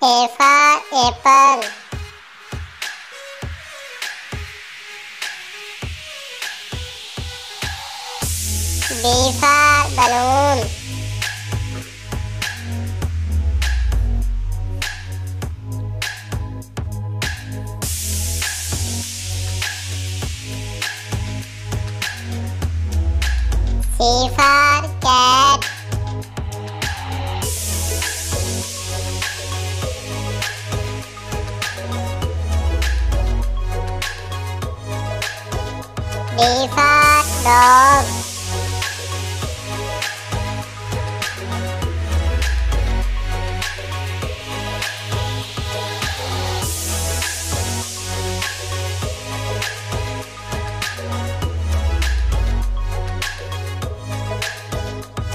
A for apple. B for balloon. C for cat. D for dog.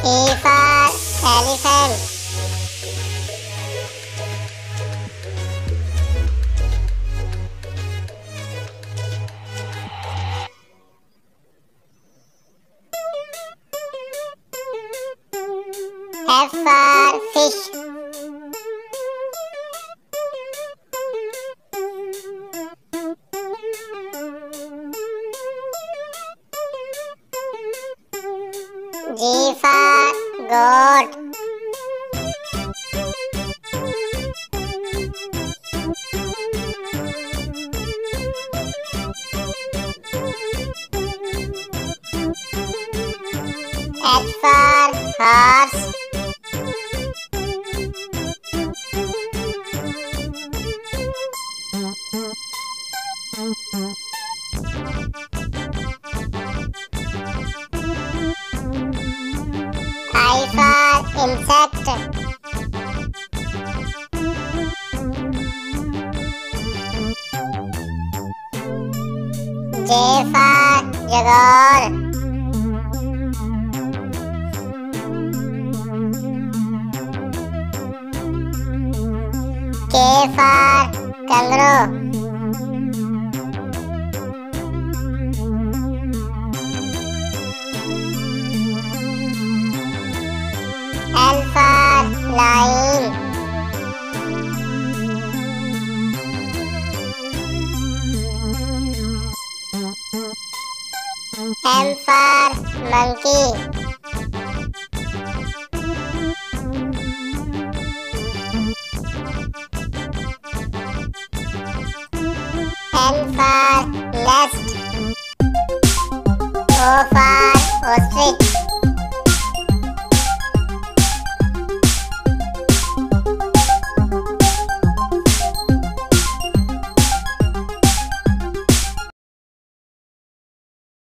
E for elephant. F for fish. G for goat. H for horse. K for kangaroo. Lời lion. M for monkey. N for